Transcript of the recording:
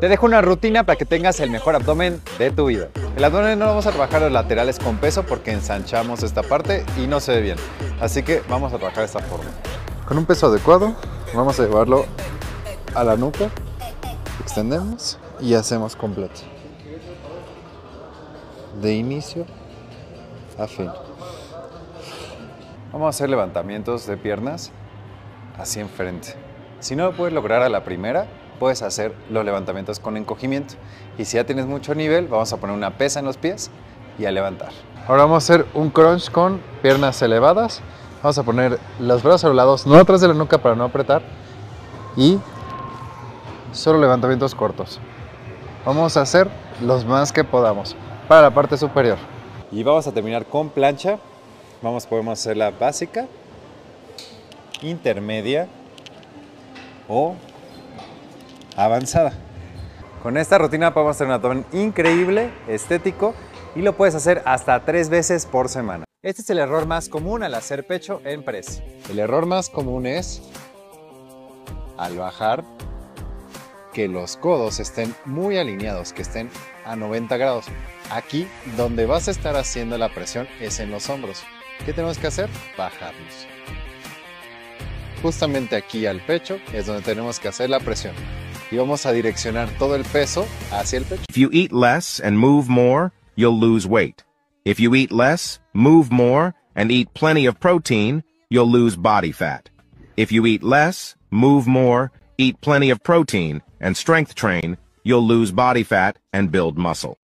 Te dejo una rutina para que tengas el mejor abdomen de tu vida. El abdomen no vamos a trabajar los laterales con peso porque ensanchamos esta parte y no se ve bien. Así que vamos a trabajar esta forma. Con un peso adecuado, vamos a llevarlo a la nuca, extendemos y hacemos completo. De inicio a fin. Vamos a hacer levantamientos de piernas así enfrente. Si no lo puedes lograr a la primera, puedes hacer los levantamientos con encogimiento. Y si ya tienes mucho nivel, vamos a poner una pesa en los pies y a levantar. Ahora vamos a hacer un crunch con piernas elevadas. Vamos a poner los brazos a los lados, no atrás de la nuca para no apretar. Y solo levantamientos cortos. Vamos a hacer los más que podamos para la parte superior. Y vamos a terminar con plancha. Vamos, podemos hacer la básica, intermedia o avanzada. Con esta rutina podemos hacer un abdomen increíble, estético y lo puedes hacer hasta tres veces por semana. Este es el error más común al hacer pecho en press. El error más común es al bajar que los codos estén muy alineados, que estén a 90 grados. Aquí donde vas a estar haciendo la presión es en los hombros. ¿Qué tenemos que hacer? Bajarnos. Justamente aquí al pecho es donde tenemos que hacer la presión. Y vamos a direccionar todo el peso hacia el pecho. If you eat less and move more, you'll lose weight. If you eat less, move more, and eat plenty of protein, you'll lose body fat. If you eat less, move more, eat plenty of protein, and strength train, you'll lose body fat and build muscle.